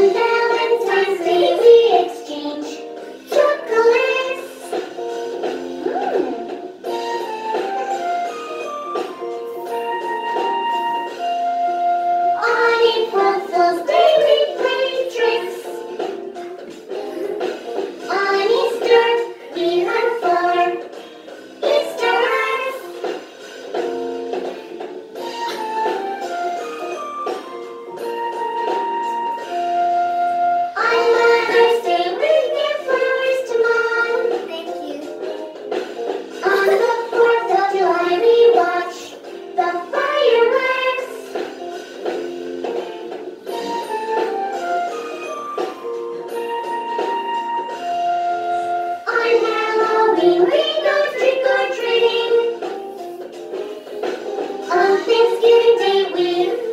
Sunday. Thanksgiving Day we